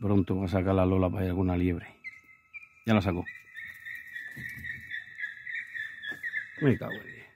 Pronto va a sacar la Lola para ir alguna liebre. Ya la sacó. Me cago en